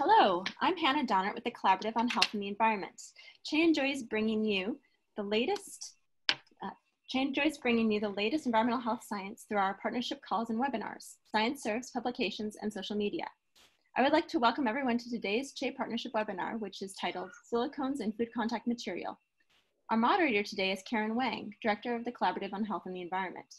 Hello, I'm Hannah Donnert with the Collaborative on Health and the Environment. CHE enjoys bringing you the latest uh, CHE enjoys bringing you the latest environmental health science through our partnership calls and webinars, science serves, publications, and social media. I would like to welcome everyone to today's CHE Partnership webinar, which is titled Silicones in Food Contact Material. Our moderator today is Karen Wang, Director of the Collaborative on Health and the Environment.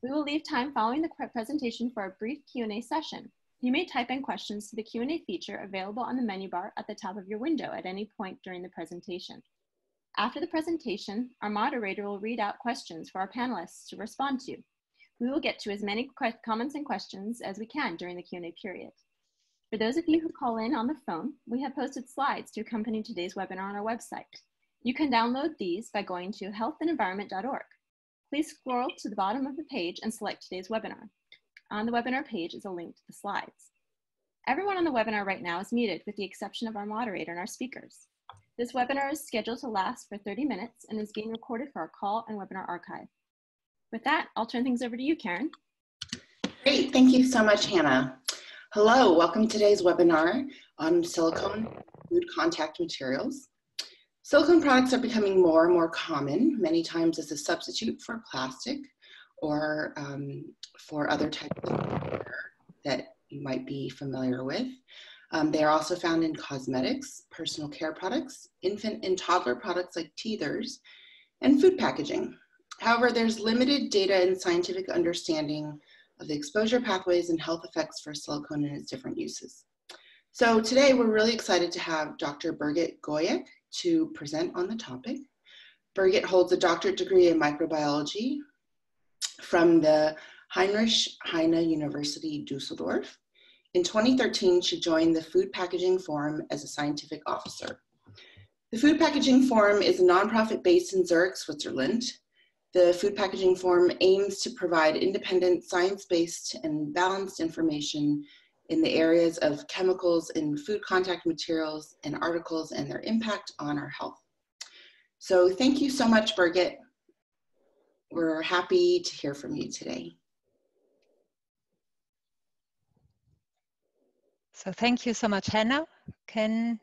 We will leave time following the presentation for a brief Q&A session, you may type in questions to the Q&A feature available on the menu bar at the top of your window at any point during the presentation. After the presentation, our moderator will read out questions for our panelists to respond to. We will get to as many comments and questions as we can during the Q&A period. For those of you who call in on the phone, we have posted slides to accompany today's webinar on our website. You can download these by going to healthandenvironment.org. Please scroll to the bottom of the page and select today's webinar. On the webinar page is a link to the slides. Everyone on the webinar right now is muted with the exception of our moderator and our speakers. This webinar is scheduled to last for 30 minutes and is being recorded for our call and webinar archive. With that, I'll turn things over to you, Karen. Great, thank you so much, Hannah. Hello, welcome to today's webinar on silicone food contact materials. Silicone products are becoming more and more common, many times as a substitute for plastic or um, for other types of that you might be familiar with. Um, they are also found in cosmetics, personal care products, infant and toddler products like teethers, and food packaging. However, there's limited data and scientific understanding of the exposure pathways and health effects for silicone and its different uses. So today we're really excited to have Dr. Birgit Geueke to present on the topic. Birgit holds a doctorate degree in microbiology from the Heinrich Heine University Dusseldorf. In 2013, she joined the Food Packaging Forum as a scientific officer. The Food Packaging Forum is a nonprofit based in Zurich, Switzerland. The Food Packaging Forum aims to provide independent, science based, and balanced information in the areas of chemicals in food contact materials and articles and their impact on our health. So, thank you so much, Birgit. We're happy to hear from you today. So thank you so much, Hannah. Can,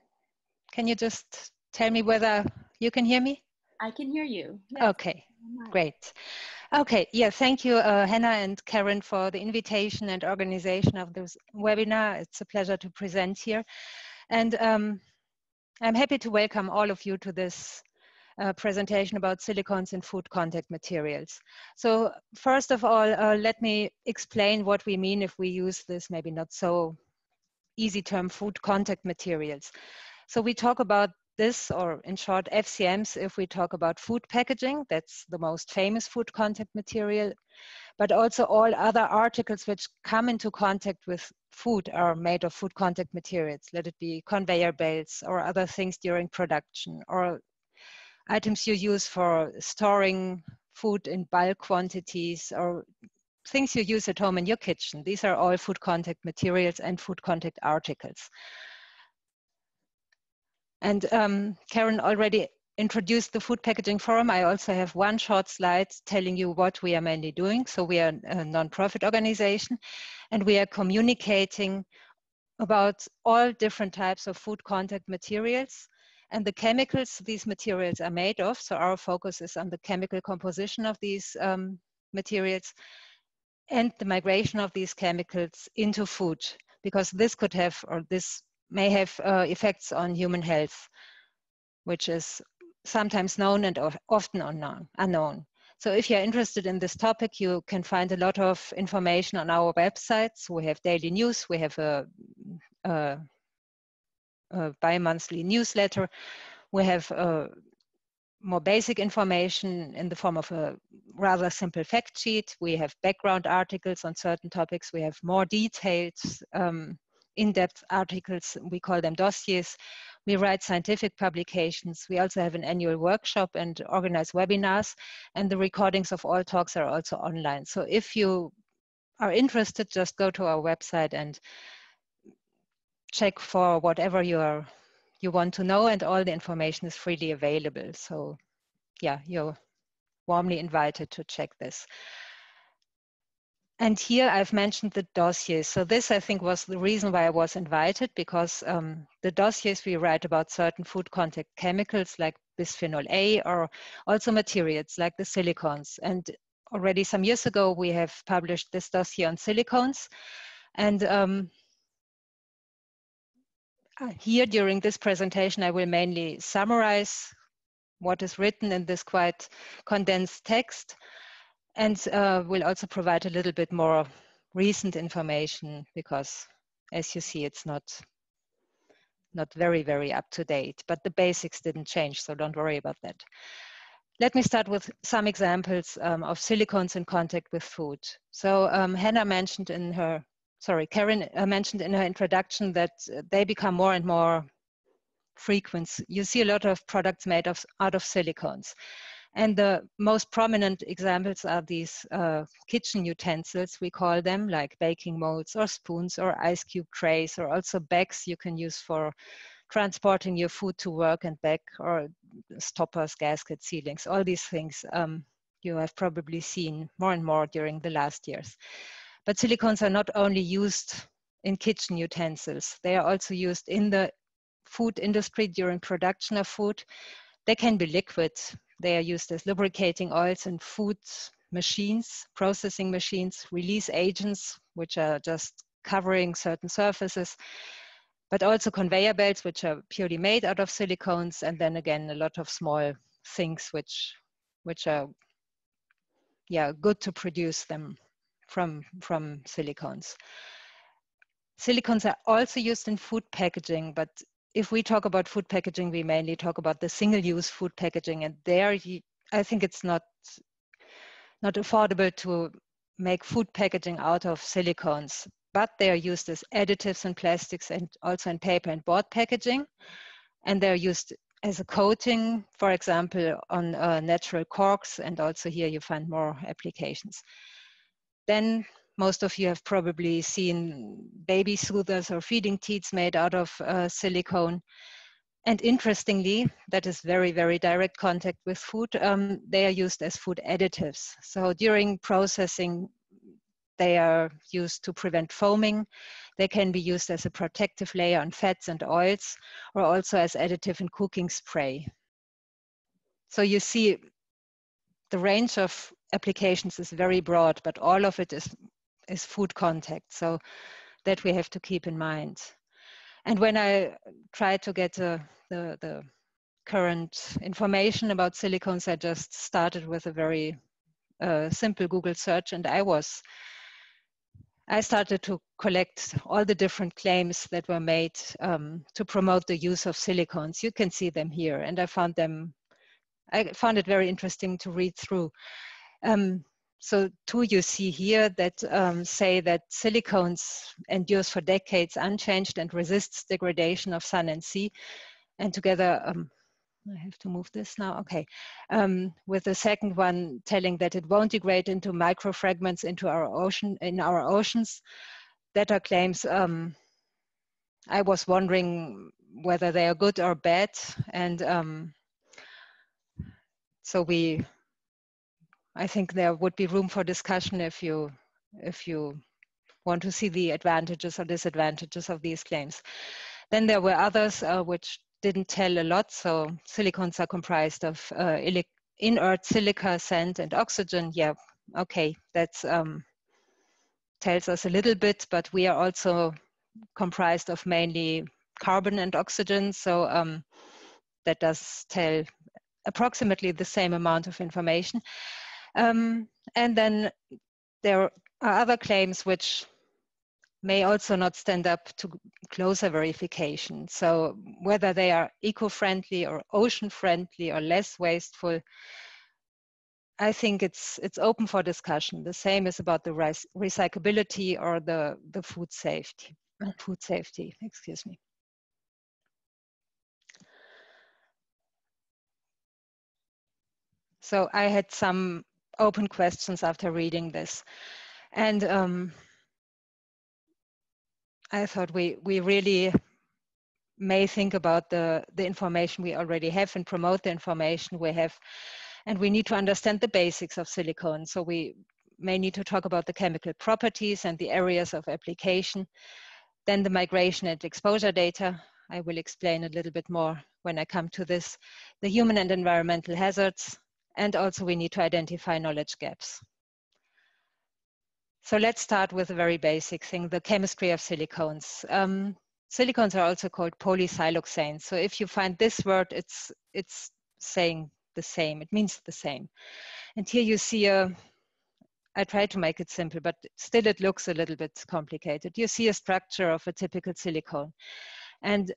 can you just tell me whether you can hear me? I can hear you. Yes. Okay, great. Okay, yeah, thank you, uh, Hannah and Karen, for the invitation and organization of this webinar. It's a pleasure to present here. And um, I'm happy to welcome all of you to this uh, presentation about silicones in food contact materials. So first of all, uh, let me explain what we mean if we use this maybe not so easy term food contact materials. So we talk about this, or in short, FCMs, if we talk about food packaging, that's the most famous food contact material, but also all other articles which come into contact with food are made of food contact materials, let it be conveyor belts or other things during production, or items you use for storing food in bulk quantities, or things you use at home in your kitchen. These are all food contact materials and food contact articles. And um, Karen already introduced the Food Packaging Forum. I also have one short slide telling you what we are mainly doing. So we are a nonprofit organization and we are communicating about all different types of food contact materials and the chemicals these materials are made of. So our focus is on the chemical composition of these um, materials and the migration of these chemicals into food, because this could have, or this may have uh, effects on human health, which is sometimes known and often unknown. unknown. So if you're interested in this topic, you can find a lot of information on our websites. We have daily news, we have a, a, a bi-monthly newsletter, we have uh, more basic information in the form of a rather simple fact sheet. We have background articles on certain topics. We have more detailed, um, in-depth articles. We call them dossiers. We write scientific publications. We also have an annual workshop and organize webinars. And the recordings of all talks are also online. So if you are interested, just go to our website and check for whatever you are you want to know and all the information is freely available. So yeah, you're warmly invited to check this. and here I've mentioned the dossiers. So this, I think, was the reason why I was invited because um, the dossiers we write about certain food contact chemicals like bisphenol A or also materials like the silicones. And already some years ago, we have published this dossier on silicones. And um, here during this presentation, I will mainly summarize what is written in this quite condensed text and uh, we'll also provide a little bit more recent information because as you see, it's not not very, very up to date, but the basics didn't change, so don't worry about that. Let me start with some examples um, of silicones in contact with food. So um, Hannah mentioned in her, sorry, Karen uh, mentioned in her introduction that uh, they become more and more frequent. You see a lot of products made of, out of silicones. And the most prominent examples are these uh, kitchen utensils, we call them, like baking molds or spoons or ice cube trays, or also bags you can use for transporting your food to work and back, or stoppers, gaskets, sealings, all these things um, you have probably seen more and more during the last years. But silicones are not only used in kitchen utensils, they are also used in the food industry during production of food. They can be liquid, they are used as lubricating oils in food machines, processing machines, release agents, which are just covering certain surfaces, but also conveyor belts, which are purely made out of silicones, and then again, a lot of small things which, which are yeah, good to produce them from, from silicones. Silicones are also used in food packaging, but if we talk about food packaging, we mainly talk about the single-use food packaging, and there I think it's not not affordable to make food packaging out of silicones, but they are used as additives in plastics and also in paper and board packaging, and they're used as a coating, for example, on uh, natural corks, and also here you find more applications. Then most of you have probably seen baby soothers or feeding teats made out of uh, silicone. And interestingly, that is very, very direct contact with food. Um, they are used as food additives. So during processing, they are used to prevent foaming. They can be used as a protective layer on fats and oils, or also as additive in cooking spray. So you see the range of applications is very broad, but all of it is is food contact. So that we have to keep in mind. And when I try to get uh, the, the current information about silicones, I just started with a very uh, simple Google search and I was, I started to collect all the different claims that were made um, to promote the use of silicones. You can see them here and I found them, I found it very interesting to read through. Um, so two you see here that um, say that silicones endures for decades unchanged and resists degradation of sun and sea. And together, um, I have to move this now, okay. Um, with the second one telling that it won't degrade into microfragments into our ocean, in our oceans. That are claims um, I was wondering whether they are good or bad. And um, so we I think there would be room for discussion if you if you want to see the advantages or disadvantages of these claims. Then there were others uh, which didn't tell a lot. So silicons are comprised of uh, inert silica, sand, and oxygen. Yeah, okay, that's um, tells us a little bit, but we are also comprised of mainly carbon and oxygen. So um, that does tell approximately the same amount of information. Um, and then there are other claims which may also not stand up to closer verification. So whether they are eco-friendly or ocean-friendly or less wasteful, I think it's it's open for discussion. The same is about the recyclability or the, the food safety. Food safety, excuse me. So I had some open questions after reading this. And um, I thought we, we really may think about the, the information we already have and promote the information we have. And we need to understand the basics of silicone. So we may need to talk about the chemical properties and the areas of application. Then the migration and exposure data. I will explain a little bit more when I come to this. The human and environmental hazards. And also we need to identify knowledge gaps. So let's start with a very basic thing, the chemistry of silicones. Um, silicones are also called polysiloxanes. So if you find this word, it's, it's saying the same, it means the same. And here you see a, I try to make it simple, but still it looks a little bit complicated. You see a structure of a typical silicone. And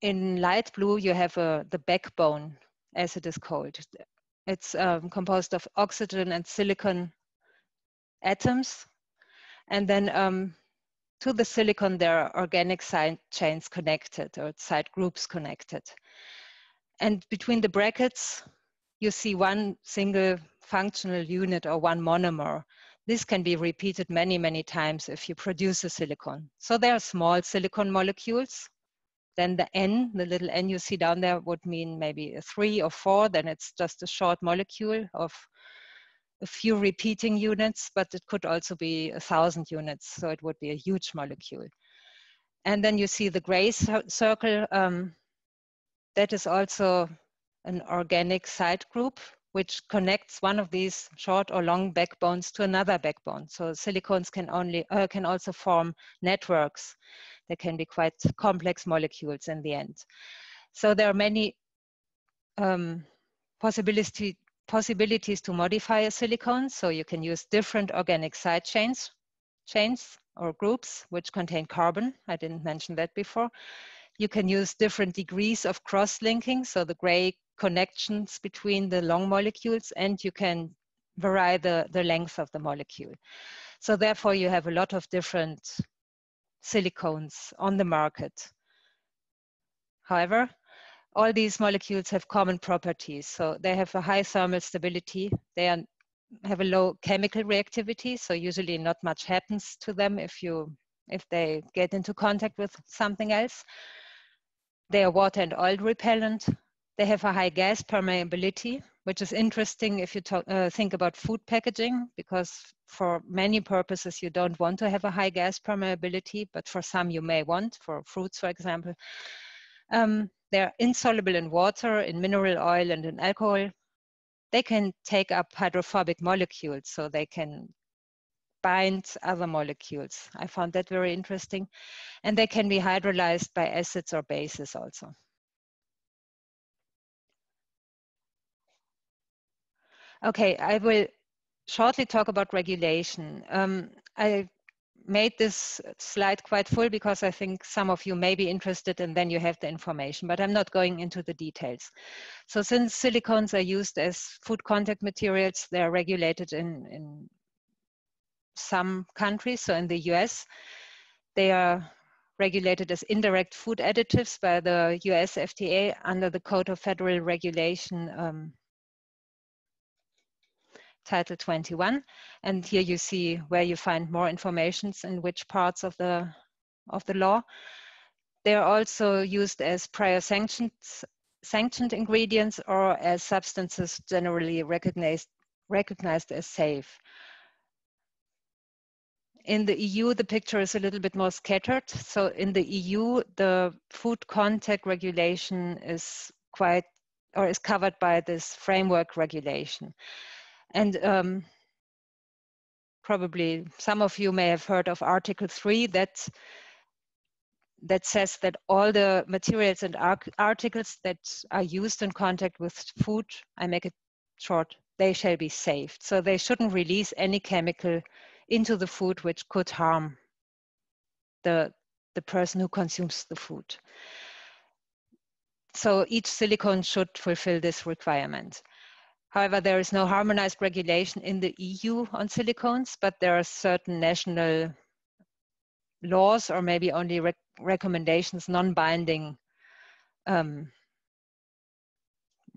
in light blue, you have a, the backbone, as it is called. It's um, composed of oxygen and silicon atoms. And then um, to the silicon, there are organic side chains connected or side groups connected. And between the brackets, you see one single functional unit or one monomer. This can be repeated many, many times if you produce a silicon. So there are small silicon molecules. Then the N, the little N you see down there would mean maybe a three or four, then it's just a short molecule of a few repeating units, but it could also be a thousand units, so it would be a huge molecule. And then you see the gray circle, um, that is also an organic side group which connects one of these short or long backbones to another backbone. So silicones can only uh, can also form networks. They can be quite complex molecules in the end. So there are many um, possibility, possibilities to modify a silicone. So you can use different organic side chains, chains or groups which contain carbon. I didn't mention that before. You can use different degrees of cross-linking. So the gray connections between the long molecules and you can vary the, the length of the molecule. So therefore you have a lot of different silicones on the market. However, all these molecules have common properties. So they have a high thermal stability. They are, have a low chemical reactivity. So usually not much happens to them if you if they get into contact with something else. They are water and oil repellent. They have a high gas permeability, which is interesting if you talk, uh, think about food packaging, because for many purposes you don't want to have a high gas permeability, but for some you may want, for fruits, for example. Um, they're insoluble in water, in mineral oil, and in alcohol. They can take up hydrophobic molecules, so they can bind other molecules. I found that very interesting. And they can be hydrolyzed by acids or bases also. Okay, I will shortly talk about regulation. Um, I made this slide quite full because I think some of you may be interested and then you have the information, but I'm not going into the details. So since silicones are used as food contact materials, they're regulated in, in some countries. So in the US, they are regulated as indirect food additives by the US FDA under the Code of Federal Regulation um, Title 21. And here you see where you find more information in which parts of the, of the law. They are also used as prior sanctions, sanctioned ingredients or as substances generally recognized, recognized as safe. In the EU, the picture is a little bit more scattered. So in the EU, the food contact regulation is quite, or is covered by this framework regulation. And um, probably some of you may have heard of Article 3 that, that says that all the materials and articles that are used in contact with food, I make it short, they shall be saved. So they shouldn't release any chemical into the food which could harm the, the person who consumes the food. So each silicone should fulfill this requirement. However, there is no harmonized regulation in the EU on silicones, but there are certain national laws or maybe only rec recommendations, non-binding um,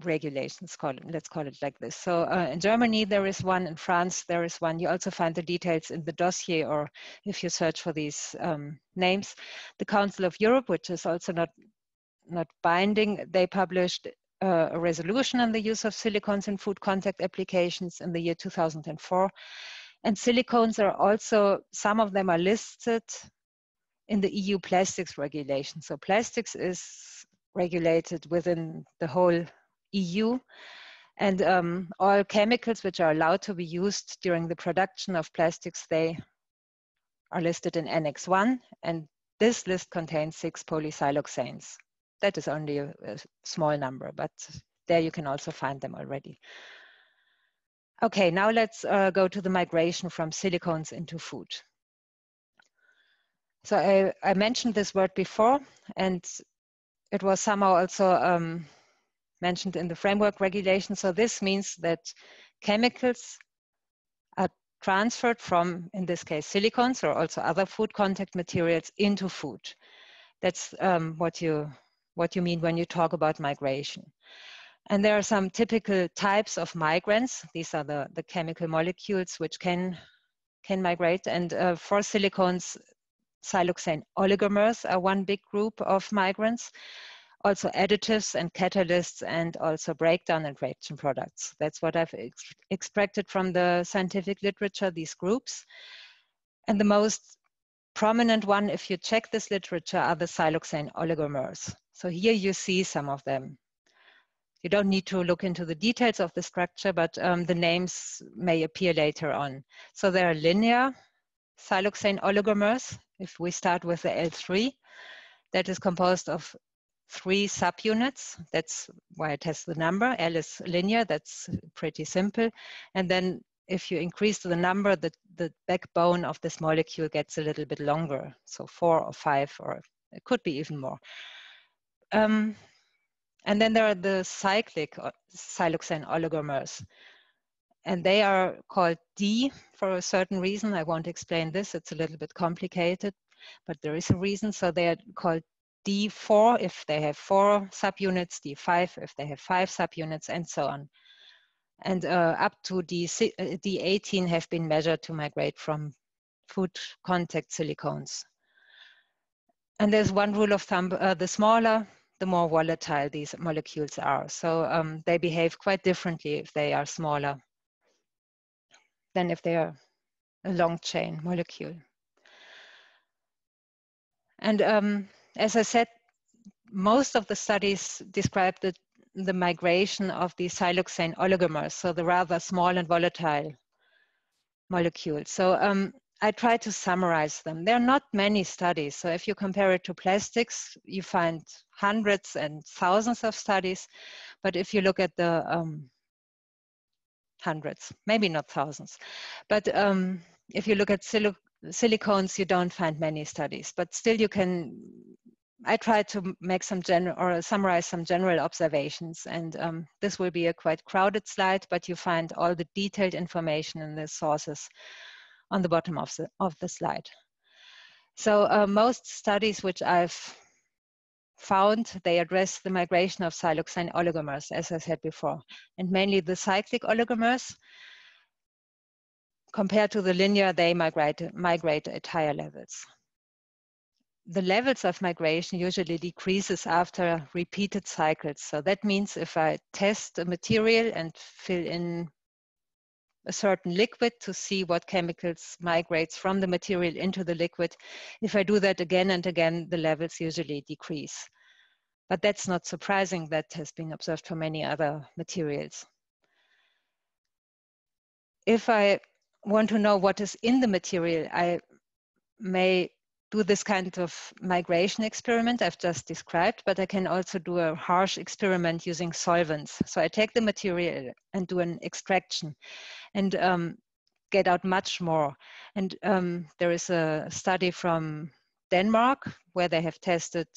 regulations, call it, let's call it like this. So uh, in Germany, there is one, in France, there is one. You also find the details in the dossier or if you search for these um, names. The Council of Europe, which is also not, not binding, they published uh, a resolution on the use of silicones in food contact applications in the year 2004. And silicones are also, some of them are listed in the EU plastics regulation. So plastics is regulated within the whole EU. And um, all chemicals which are allowed to be used during the production of plastics, they are listed in Annex 1. And this list contains six polysiloxanes. That is only a, a small number, but there you can also find them already. Okay, now let's uh, go to the migration from silicones into food. So I, I, mentioned this word before, and it was somehow also um, mentioned in the framework regulation. So this means that chemicals are transferred from, in this case, silicones or also other food contact materials into food. That's um, what you what you mean when you talk about migration. And there are some typical types of migrants. These are the, the chemical molecules which can, can migrate. And uh, for silicones, siloxane oligomers are one big group of migrants. Also additives and catalysts and also breakdown and reaction products. That's what I've ex extracted from the scientific literature, these groups. And the most prominent one, if you check this literature, are the siloxane oligomers. So here you see some of them. You don't need to look into the details of the structure, but um, the names may appear later on. So there are linear siloxane oligomers. If we start with the L3, that is composed of three subunits. That's why it has the number. L is linear, that's pretty simple. And then if you increase the number, the, the backbone of this molecule gets a little bit longer. So four or five, or it could be even more. Um, and then there are the cyclic uh, siloxane oligomers. And they are called D for a certain reason. I won't explain this, it's a little bit complicated, but there is a reason. So they are called D4 if they have four subunits, D5 if they have five subunits, and so on. And uh, up to the uh, D18 have been measured to migrate from food contact silicones. And there's one rule of thumb, uh, the smaller the more volatile these molecules are. So um, they behave quite differently if they are smaller than if they are a long chain molecule. And um, as I said, most of the studies describe the, the migration of the siloxane oligomers, so the rather small and volatile molecules. So um, I try to summarize them. There are not many studies. So if you compare it to plastics, you find hundreds and thousands of studies. But if you look at the um, hundreds, maybe not thousands, but um, if you look at sil silicones, you don't find many studies. But still, you can. I try to make some general or summarize some general observations, and um, this will be a quite crowded slide, but you find all the detailed information in the sources on the bottom of the, of the slide. So uh, most studies which I've found, they address the migration of siloxane oligomers, as I said before, and mainly the cyclic oligomers. Compared to the linear, they migrate, migrate at higher levels. The levels of migration usually decreases after repeated cycles. So that means if I test a material and fill in a certain liquid to see what chemicals migrates from the material into the liquid. If I do that again and again, the levels usually decrease. But that's not surprising. That has been observed for many other materials. If I want to know what is in the material, I may do this kind of migration experiment I've just described, but I can also do a harsh experiment using solvents. So I take the material and do an extraction and um, get out much more. And um, there is a study from Denmark where they have tested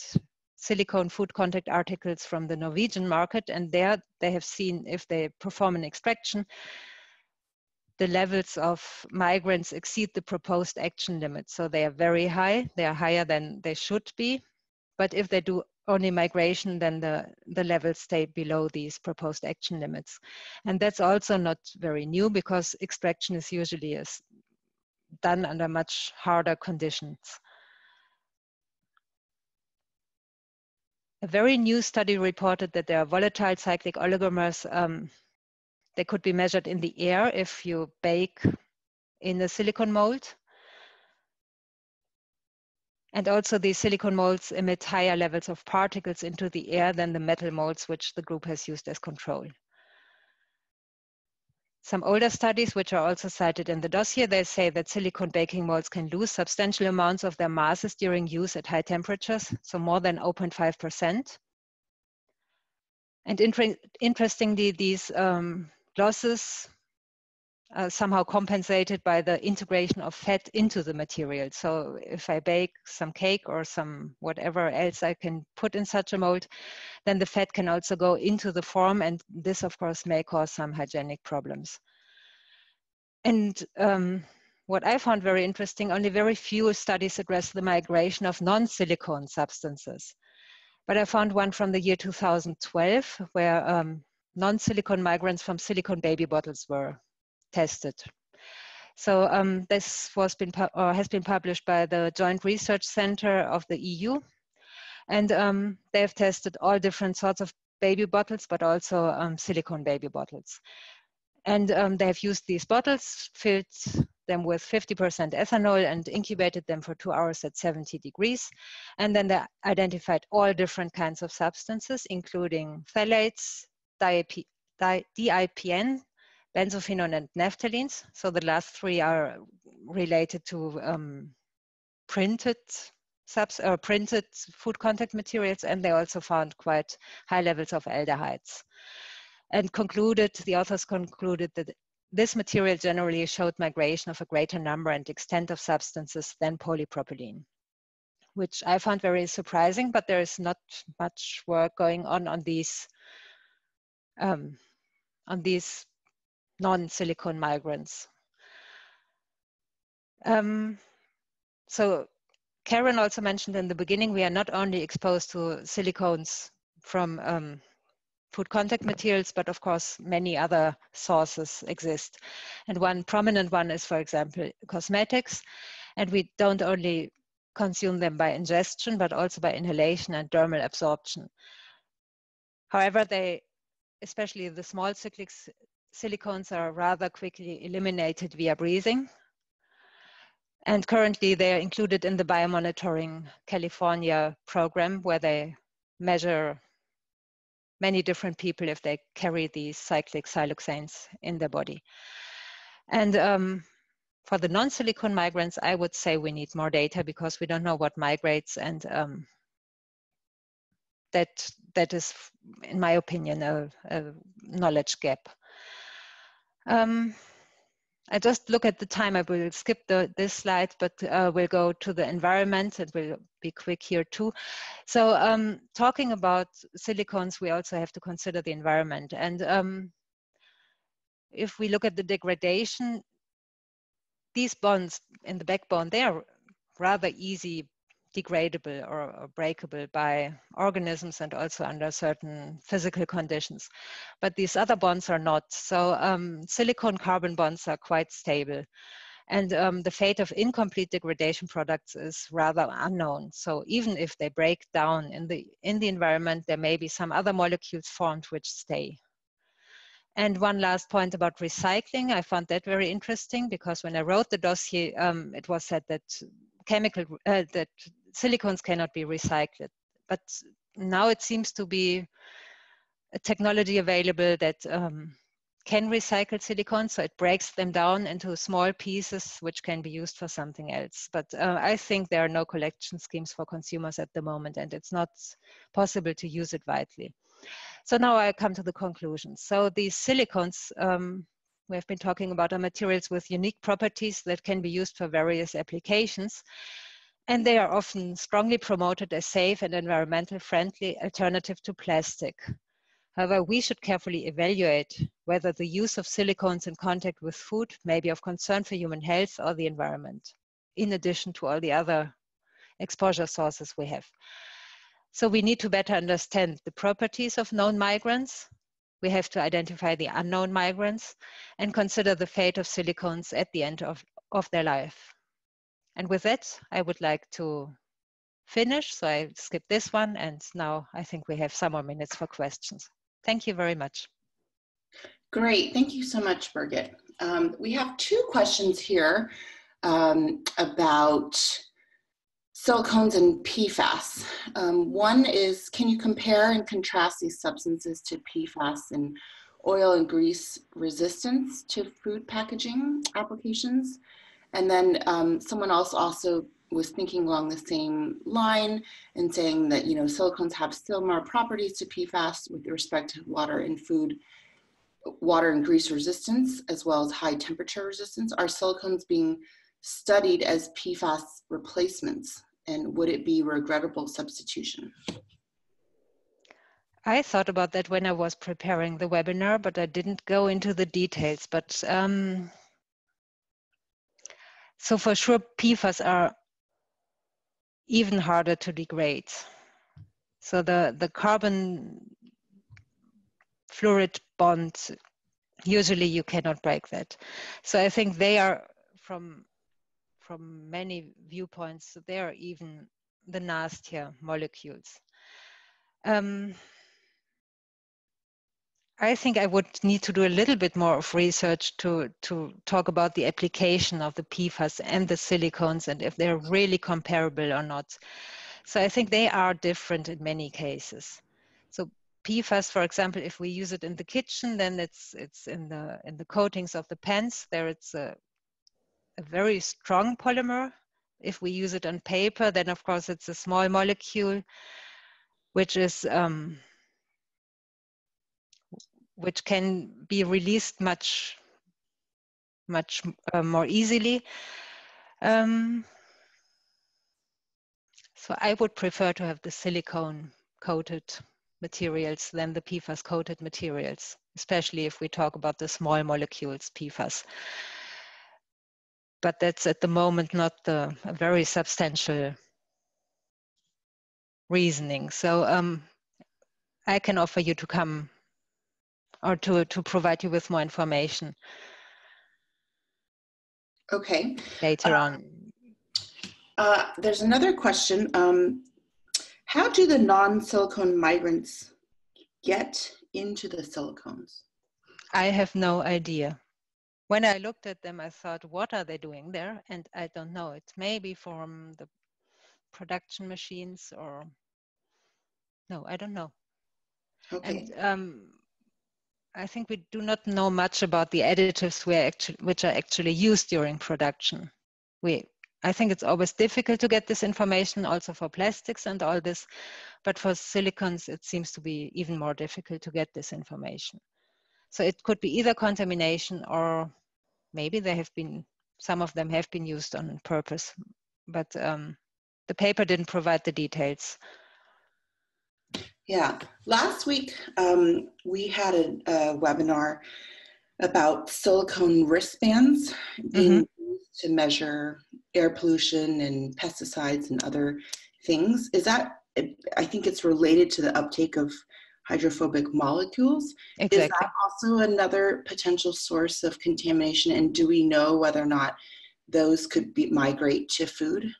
silicone food contact articles from the Norwegian market and there they have seen if they perform an extraction the levels of migrants exceed the proposed action limit. So they are very high, they are higher than they should be. But if they do only migration, then the, the levels stay below these proposed action limits. And that's also not very new because extraction is usually is done under much harder conditions. A very new study reported that there are volatile cyclic oligomers um, they could be measured in the air if you bake in a silicon mold. And also the silicon molds emit higher levels of particles into the air than the metal molds, which the group has used as control. Some older studies, which are also cited in the dossier, they say that silicon baking molds can lose substantial amounts of their masses during use at high temperatures, so more than 0.5%. And inter interestingly, these um, losses uh, somehow compensated by the integration of fat into the material. So if I bake some cake or some whatever else I can put in such a mold, then the fat can also go into the form and this of course may cause some hygienic problems. And um, what I found very interesting, only very few studies address the migration of non-silicone substances. But I found one from the year 2012 where um, non-silicone migrants from silicone baby bottles were tested. So um, this was been or has been published by the Joint Research Center of the EU, and um, they have tested all different sorts of baby bottles, but also um, silicone baby bottles. And um, they have used these bottles, filled them with 50% ethanol and incubated them for two hours at 70 degrees. And then they identified all different kinds of substances, including phthalates, DIP, DIPN, benzophenone and naphthalenes. So the last three are related to um, printed subs or uh, printed food contact materials, and they also found quite high levels of aldehydes. And concluded, the authors concluded that this material generally showed migration of a greater number and extent of substances than polypropylene, which I found very surprising, but there is not much work going on on these um, on these non-silicone migrants. Um, so Karen also mentioned in the beginning, we are not only exposed to silicones from um, food contact materials, but of course, many other sources exist. And one prominent one is, for example, cosmetics. And we don't only consume them by ingestion, but also by inhalation and dermal absorption. However, they, especially the small cyclic silicones are rather quickly eliminated via breathing. And currently they are included in the Biomonitoring California program where they measure many different people if they carry these cyclic siloxanes in their body. And um, for the non-silicone migrants, I would say we need more data because we don't know what migrates and um, that, that is, in my opinion, a, a knowledge gap. Um, I just look at the time. I will skip the, this slide, but uh, we'll go to the environment and we'll be quick here too. So um, talking about silicones, we also have to consider the environment. And um, if we look at the degradation, these bonds in the backbone, they are rather easy degradable or, or, breakable by organisms and also under certain physical conditions. But these other bonds are not. So um, silicon carbon bonds are quite stable. And um, the fate of incomplete degradation products is rather unknown. So even if they break down in the, in the environment, there may be some other molecules formed which stay. And one last point about recycling, I found that very interesting because when I wrote the dossier, um, it was said that chemical uh, that silicones cannot be recycled. But now it seems to be a technology available that um, can recycle silicones, so it breaks them down into small pieces which can be used for something else. But uh, I think there are no collection schemes for consumers at the moment, and it's not possible to use it widely. So now I come to the conclusions. So these silicones, um, we have been talking about are materials with unique properties that can be used for various applications and they are often strongly promoted as safe and environmental friendly alternative to plastic. However, we should carefully evaluate whether the use of silicones in contact with food may be of concern for human health or the environment, in addition to all the other exposure sources we have. So we need to better understand the properties of known migrants. We have to identify the unknown migrants and consider the fate of silicones at the end of, of their life. And with that, I would like to finish. So I skip this one. And now I think we have some more minutes for questions. Thank you very much. Great. Thank you so much, Birgit. Um, we have two questions here um, about silicones and PFAS. Um, one is, can you compare and contrast these substances to PFAS and oil and grease resistance to food packaging applications? And then um, someone else also was thinking along the same line and saying that, you know, silicones have similar properties to PFAS with respect to water and food, water and grease resistance, as well as high temperature resistance. Are silicones being studied as PFAS replacements? And would it be regrettable substitution? I thought about that when I was preparing the webinar, but I didn't go into the details. But um, so for sure, PFAS are even harder to degrade. So the, the carbon fluoride bond, usually you cannot break that. So I think they are from, from many viewpoints, they are even the nastier molecules. Um, I think I would need to do a little bit more of research to, to talk about the application of the PFAS and the silicones and if they're really comparable or not. So I think they are different in many cases. So PFAS, for example, if we use it in the kitchen, then it's it's in the in the coatings of the pans. There it's a, a very strong polymer. If we use it on paper, then of course it's a small molecule, which is um, which can be released much much uh, more easily. Um, so I would prefer to have the silicone coated materials than the PFAS coated materials, especially if we talk about the small molecules PFAS. But that's at the moment not the a very substantial reasoning. So um, I can offer you to come or to, to provide you with more information. Okay. Later uh, on. Uh, there's another question. Um, how do the non-silicone migrants get into the silicones? I have no idea. When I looked at them, I thought, what are they doing there? And I don't know. It may be from the production machines or no, I don't know. Okay. And um, I think we do not know much about the additives which are actually used during production. We, I think it's always difficult to get this information also for plastics and all this, but for silicons, it seems to be even more difficult to get this information. So it could be either contamination or maybe they have been, some of them have been used on purpose, but um, the paper didn't provide the details. Yeah, last week um, we had a, a, webinar about silicone wristbands being mm-hmm. used to measure air pollution and pesticides and other things. Is that, I think it's related to the uptake of hydrophobic molecules. Exactly. Is that also another potential source of contamination? And do we know whether or not those could be, migrate to food?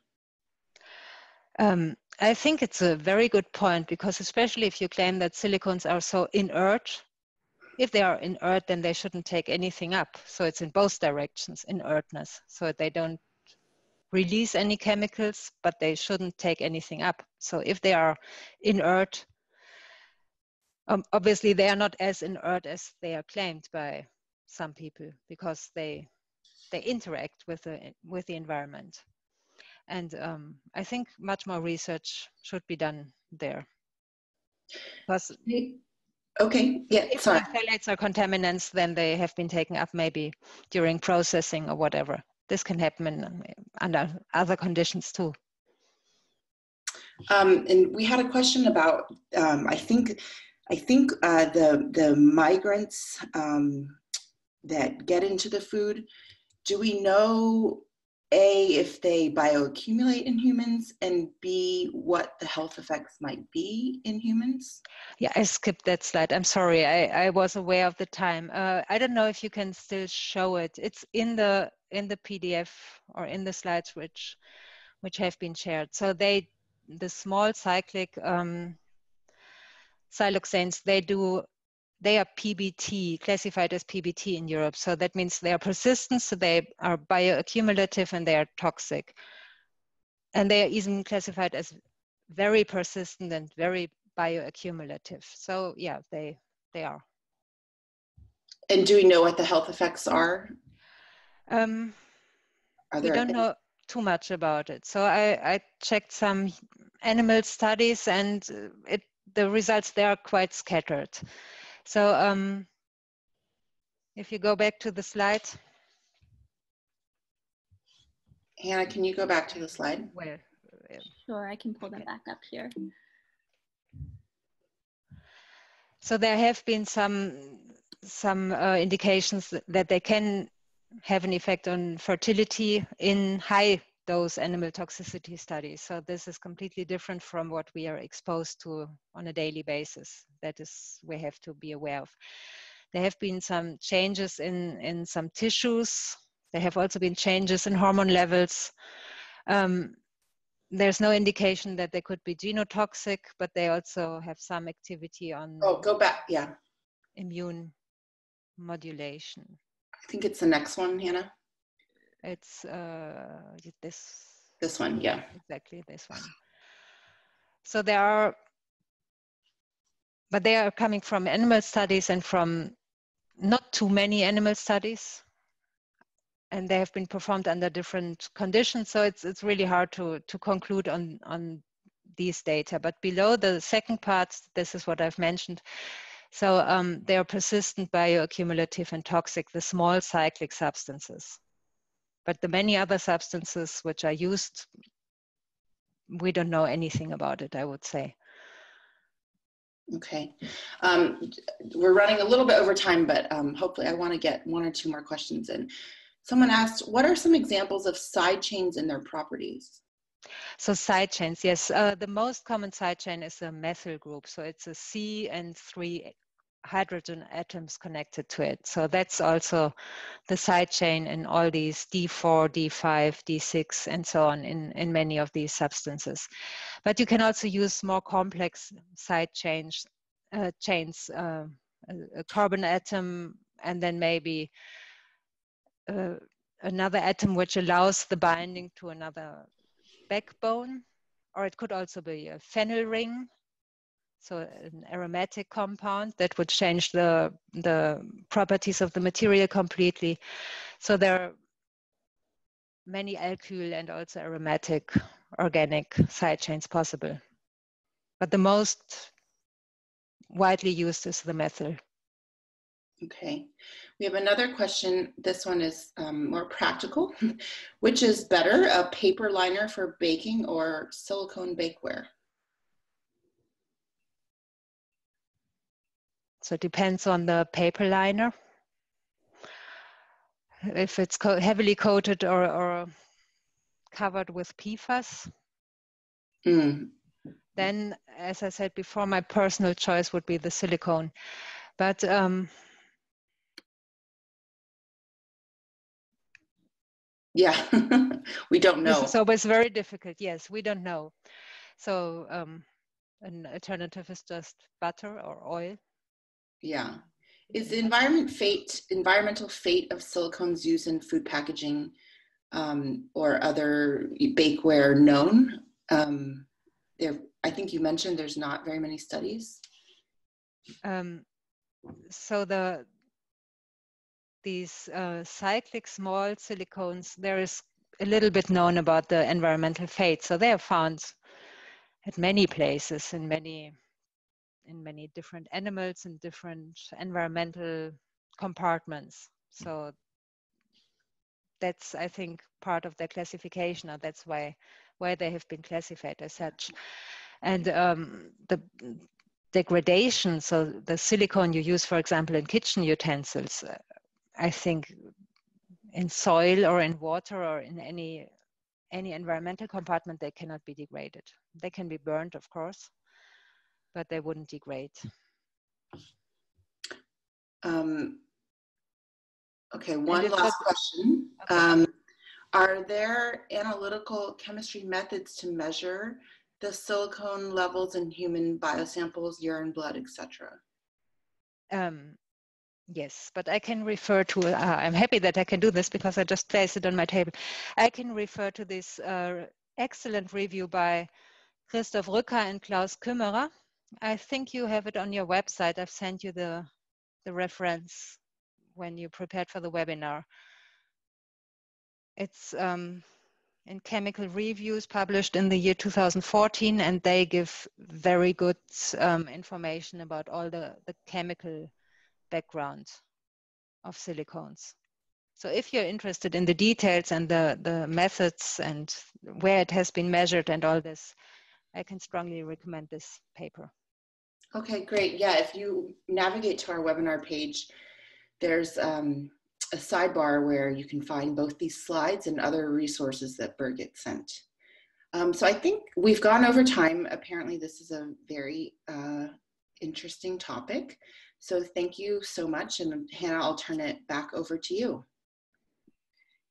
Um, I think it's a very good point because especially if you claim that silicones are so inert, if they are inert, then they shouldn't take anything up. So it's in both directions, inertness. So they don't release any chemicals, but they shouldn't take anything up. So if they are inert, um, obviously they are not as inert as they are claimed by some people because they they interact with the with the environment. And um, I think much more research should be done there. Because okay, yeah, if sorry. phthalates are contaminants, then they have been taken up maybe during processing or whatever. This can happen under other conditions too. Um, and we had a question about, um, I think, I think uh, the the migrants um, that get into the food. Do we know a, if they bioaccumulate in humans, and B, what the health effects might be in humans? Yeah, I skipped that slide. I'm sorry. I, I was aware of the time. Uh, I don't know if you can still show it. It's in the in the PDF or in the slides which which have been shared. So they the small cyclic um, siloxanes they do they are PBT, classified as PBT in Europe. So that means they are persistent, so they are bioaccumulative and they are toxic. And they are even classified as very persistent and very bioaccumulative. So yeah, they they are. And do we know what the health effects are? Um, are we don't any? know too much about it. So I, I checked some animal studies and it the results there are quite scattered. So um, if you go back to the slide. Hannah, can you go back to the slide? Where? Sure, I can pull them back up here. So there have been some some uh, indications that they can have an effect on fertility in high dose animal toxicity studies. So this is completely different from what we are exposed to on a daily basis. That is, we have to be aware of. There have been some changes in, in some tissues. There have also been changes in hormone levels. Um, there's no indication that they could be genotoxic, but they also have some activity on. Oh, go back, yeah. Immune modulation. I think it's the next one, Hannah. It's uh, this. This one, yeah. Exactly this one. So there are, but they are coming from animal studies and from not too many animal studies and they have been performed under different conditions. So it's it's really hard to to conclude on on these data. But below the second part, this is what I've mentioned. So um, they are persistent, bioaccumulative, and toxic, the small cyclic substances. But the many other substances which are used, we don't know anything about it, I would say. Okay. Um, we're running a little bit over time, but um, hopefully I want to get one or two more questions in. Someone asked, what are some examples of side chains and their properties? So side chains, yes. Uh, the most common side chain is a methyl group. So it's a C and three hydrogen atoms connected to it. So that's also the side chain in all these D4, D5, D6, and so on in, in many of these substances. But you can also use more complex side chains, uh, chains uh, a, carbon atom, and then maybe uh, another atom which allows the binding to another backbone, or it could also be a phenyl ring, so an aromatic compound that would change the, the properties of the material completely. So there are many alkyl and also aromatic organic side chains possible. But the most widely used is the methyl. Okay, we have another question. This one is um, more practical. Which is better, a paper liner for baking or silicone bakeware? So it depends on the paper liner. If it's co heavily coated or, or covered with PFAS, mm. then, as I said before, my personal choice would be the silicone. But um, Yeah, we don't know. So it's very difficult. Yes, we don't know. So um, an alternative is just butter or oil. Yeah. Is the environment fate, environmental fate of silicone's use in food packaging um, or other bakeware known? Um, there, I think you mentioned there's not very many studies. Um, so the these uh, cyclic small silicones, there is a little bit known about the environmental fate. So they are found at many places in many in many different animals and different environmental compartments. So that's I think part of their classification, or that's why why they have been classified as such. And um, the degradation, so the silicone you use, for example, in kitchen utensils, uh, I think in soil or in water or in any any environmental compartment, they cannot be degraded. They can be burned, of course, but they wouldn't degrade. Um, okay, one last question. Okay. Um, are there analytical chemistry methods to measure the silicone levels in human biosamples, urine, blood, etc.? Um, yes, but I can refer to, uh, I'm happy that I can do this because I just placed it on my table. I can refer to this uh, excellent review by Christoph Rücker and Klaus Kümmerer. I think you have it on your website. I've sent you the, the reference when you prepared for the webinar. It's um, in Chemical Reviews published in the year 2014, and they give very good um, information about all the, the chemical background of silicones. So if you're interested in the details and the, the methods and where it has been measured and all this, I can strongly recommend this paper. Okay, great. Yeah, if you navigate to our webinar page, there's um, a sidebar where you can find both these slides and other resources that Birgit sent. Um, so I think we've gone over time. Apparently this is a very uh, interesting topic. So thank you so much. And Hannah, I'll turn it back over to you.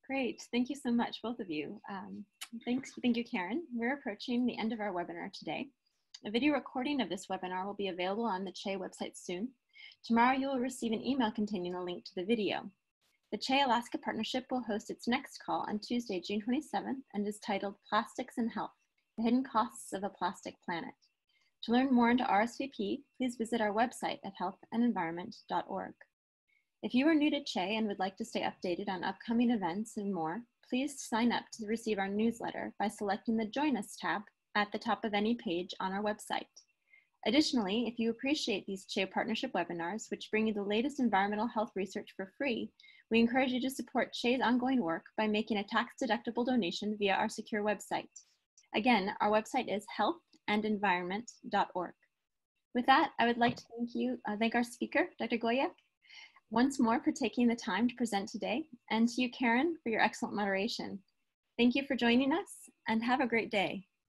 Great, thank you so much, both of you. Um, thanks, thank you, Karen. We're approaching the end of our webinar today. A video recording of this webinar will be available on the CHE website soon. Tomorrow you will receive an email containing a link to the video. The CHE Alaska Partnership will host its next call on Tuesday, June 27th, and is titled Plastics and Health, the Hidden Costs of a Plastic Planet. To learn more into RSVP, please visit our website at healthandenvironment.org. If you are new to CHE and would like to stay updated on upcoming events and more, please sign up to receive our newsletter by selecting the Join Us tab at the top of any page on our website. Additionally, if you appreciate these CHE partnership webinars, which bring you the latest environmental health research for free, we encourage you to support CHE's ongoing work by making a tax-deductible donation via our secure website. Again, our website is healthandenvironment.org. With that, I would like to thank you, uh, thank our speaker, Dr. Geueke, once more for taking the time to present today, and to you, Karen, for your excellent moderation. Thank you for joining us, and have a great day.